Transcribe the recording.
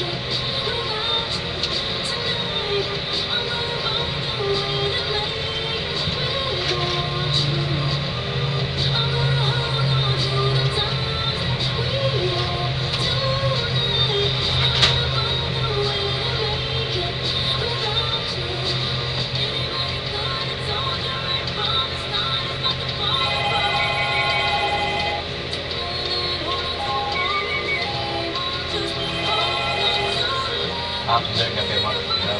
Música आप के का निर्माण किया